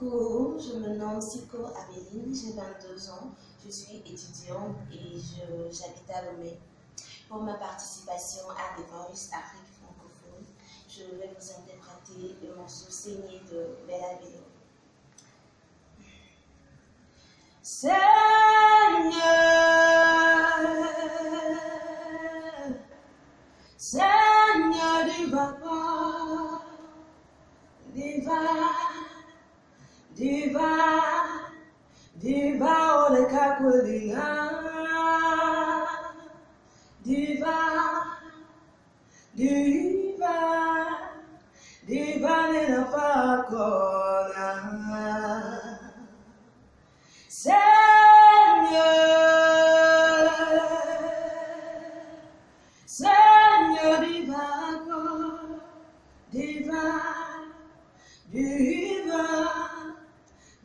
Coucou, je me nomme Siko Abéline, j'ai 22 ans, je suis étudiante et j'habite à Lomé. Pour ma participation à The Voice Afrique francophone, je vais vous interpréter le morceau saigné de Bella Bello. Seigneur, Seigneur du papa, divin, divin, divin, ole kakulia, divin, divin, divin in a fakona. Seigneur, Seigneur divin, divin, divin,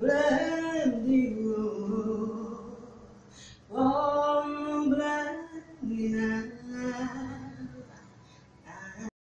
Blame you.